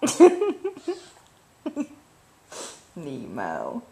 Nemo.